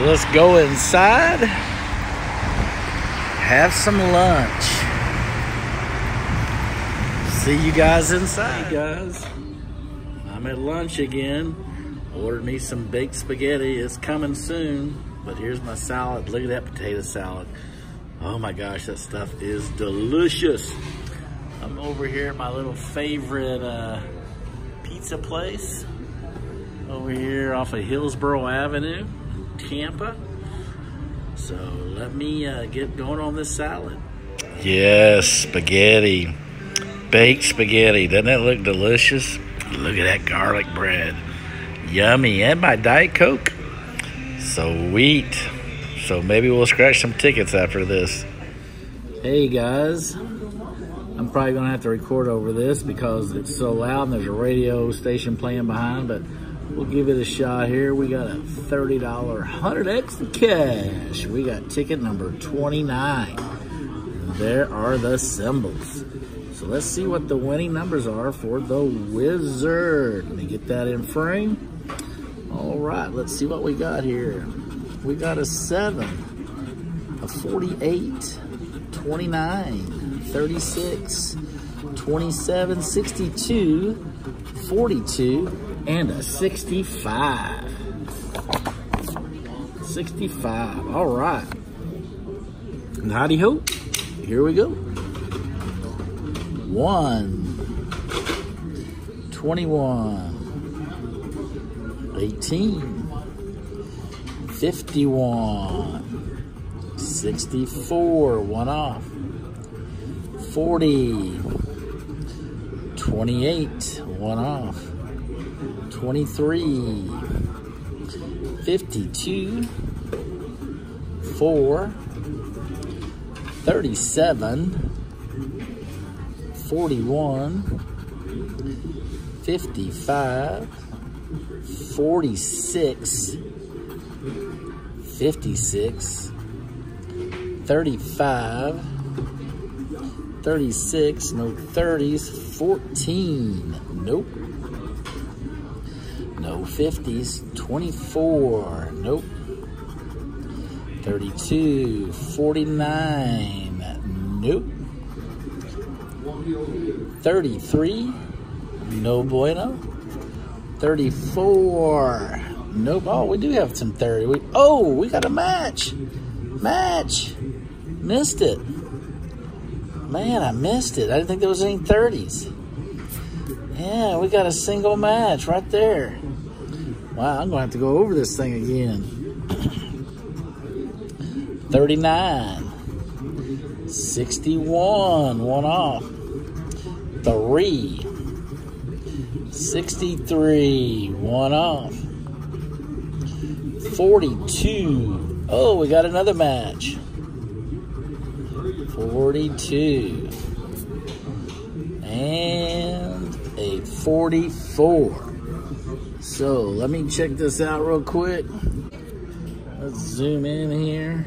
Let's go inside, have some lunch. See you guys inside. Hey guys, I'm at lunch again. Ordered me some baked spaghetti. It's coming soon. But here's my salad. Look at that potato salad. Oh my gosh, that stuff is delicious. I'm over here at my little favorite uh, pizza place. Over here off of Hillsborough Avenue, Tampa. So let me uh, get going on this salad. Yes, spaghetti. Baked spaghetti. Doesn't that look delicious? Look at that garlic bread. Yummy. And my Diet Coke. Sweet. So maybe we'll scratch some tickets after this. Hey guys. I'm probably going to have to record over this because it's so loud and there's a radio station playing behind, but we'll give it a shot here. We got a $30 100X cash. We got ticket number 29. There are the symbols. So let's see what the winning numbers are for the Wizard. Let me get that in frame. All right, let's see what we got here. We got a 7, a 48, 29, 36, 27, 62, 42, and a 65. 65, all right. Howdy ho, here we go. 1, 21, 18, 51, 64, one off, 40, 28, one off, 23, 52, 4, 37, 41, 55, 46, 56, 35, 36, no 30s, 14, nope. No 50s, 24, nope. 32, 49, nope. 33, no bueno. 34, nope. Oh, we do have some 30. We, oh, we got a match. Match. Missed it. Man, I missed it. I didn't think there was any 30s. Yeah, we got a single match right there. Wow, I'm going to have to go over this thing again. 39. 61, one off three. 63, one off. 42. Oh, we got another match. 42. And 44. So let me check this out real quick. Let's zoom in here.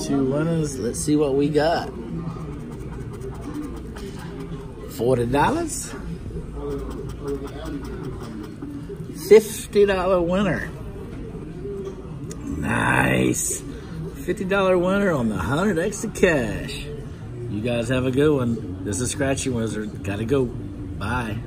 Two winners. Let's see what we got. $40. $50 winner. Nice. $50 winner on the 100X the cash. You guys have a good one. This is Scratching Wizard. Gotta go. Bye.